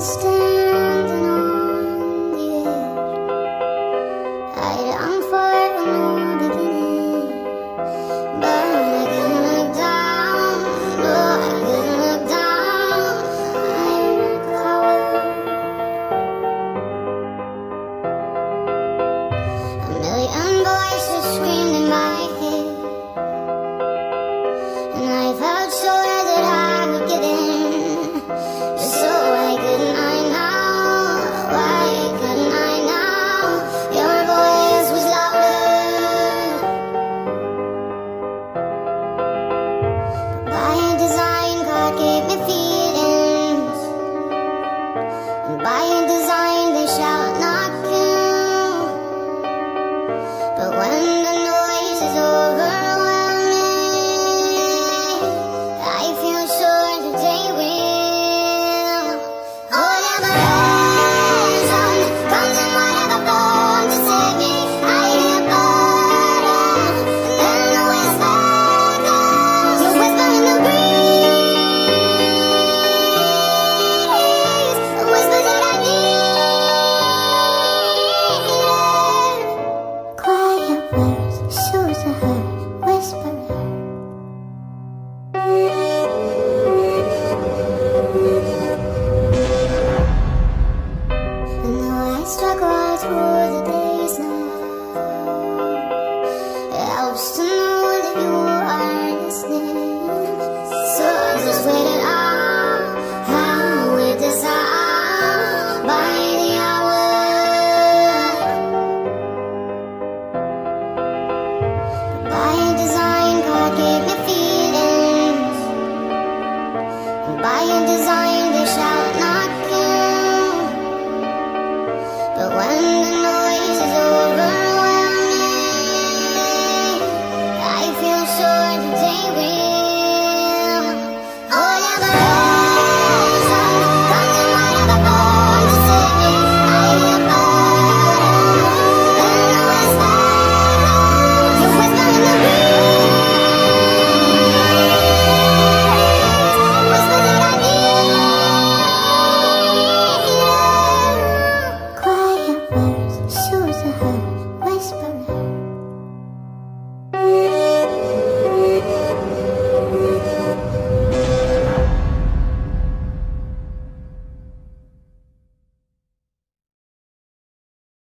standing on the edge. I long for. By design, God gave me feelings. By design, they shall.